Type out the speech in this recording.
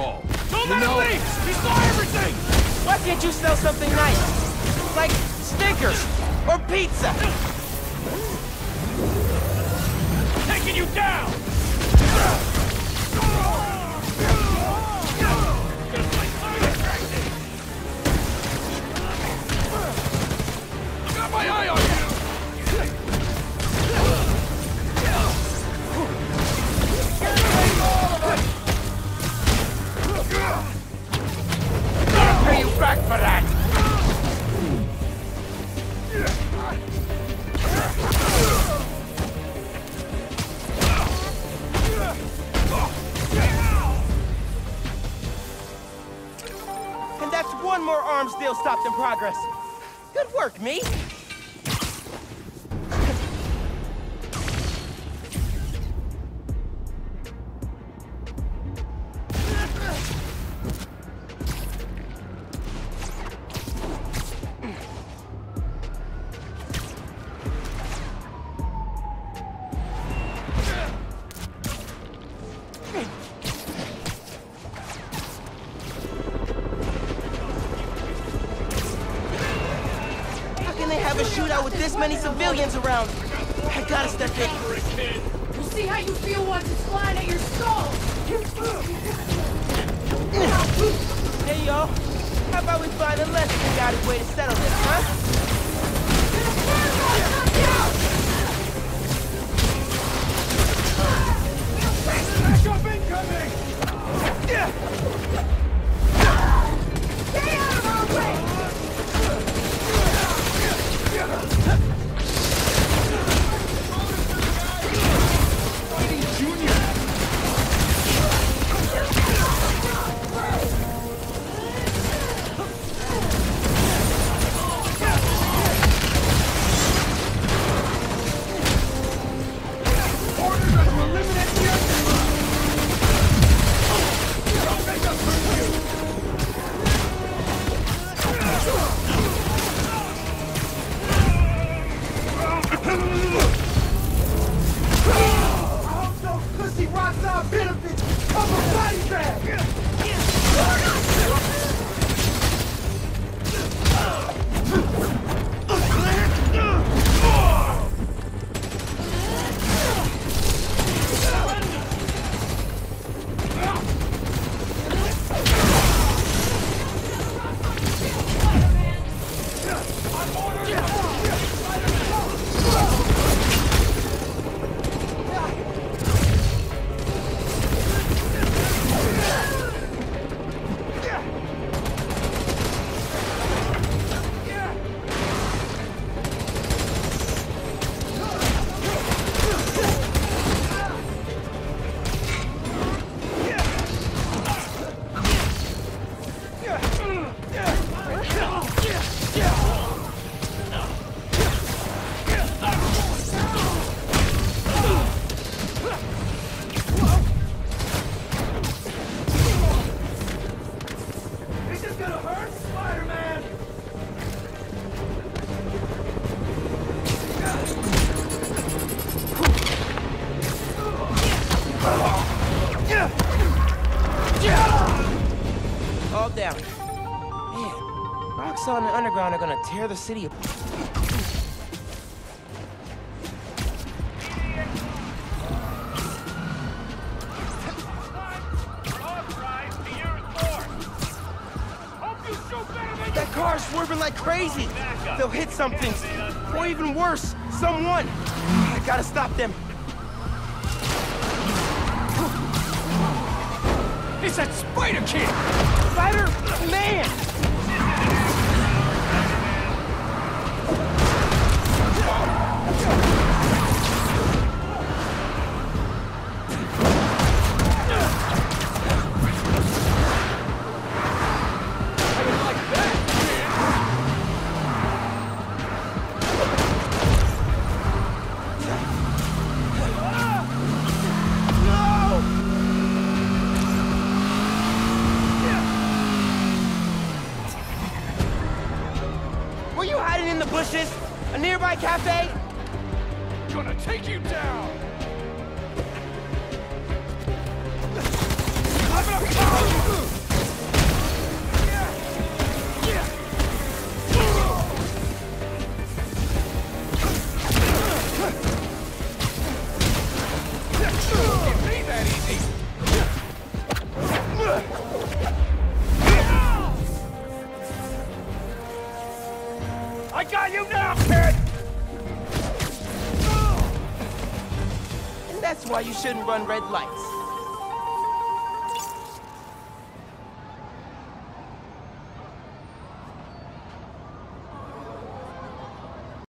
house call. Don't You let know- him leave! He saw everything! Why can't you sell something nice? Like Snickers or pizza? Taking you down! Arms deal stopped in progress. Good work, me. Shootout with this many civilians around? I gotta step in. We'll see how you feel once it's flying at your skull! Hey, y'all. How about we find a less chaotic way to settle this, huh? Backup incoming! Stay I pussy rocks our benefits! Come a body bag! All down. Man, Roxxon and Underground are gonna tear the city apart. That car's swerving like crazy. They'll hit something, or even worse, someone. I gotta stop them. It's that Spider Kid! horses? A nearby cafe? Gonna take you down! I'm gonna... take you down. got you now, kid! And that's why you shouldn't run red lights.